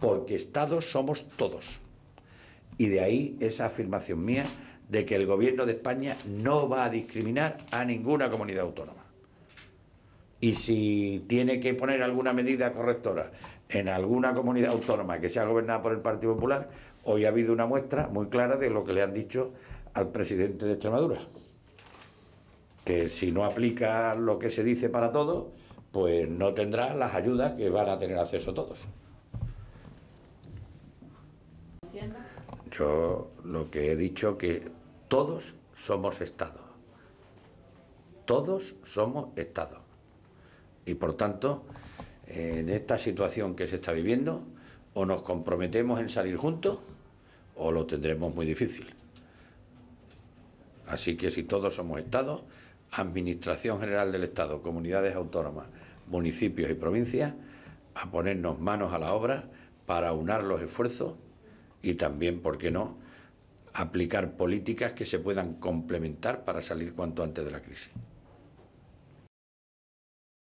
porque Estados somos todos. Y de ahí esa afirmación mía de que el gobierno de España no va a discriminar a ninguna comunidad autónoma. Y si tiene que poner alguna medida correctora en alguna comunidad autónoma que sea gobernada por el Partido Popular, hoy ha habido una muestra muy clara de lo que le han dicho al presidente de Extremadura. Que si no aplica lo que se dice para todos, pues no tendrá las ayudas que van a tener acceso todos. Yo lo que he dicho que todos somos Estado. Todos somos Estado. Y por tanto, en esta situación que se está viviendo, o nos comprometemos en salir juntos o lo tendremos muy difícil. Así que si todos somos Estado, Administración General del Estado, comunidades autónomas, municipios y provincias, a ponernos manos a la obra para unar los esfuerzos y también, ¿por qué no?, aplicar políticas que se puedan complementar para salir cuanto antes de la crisis.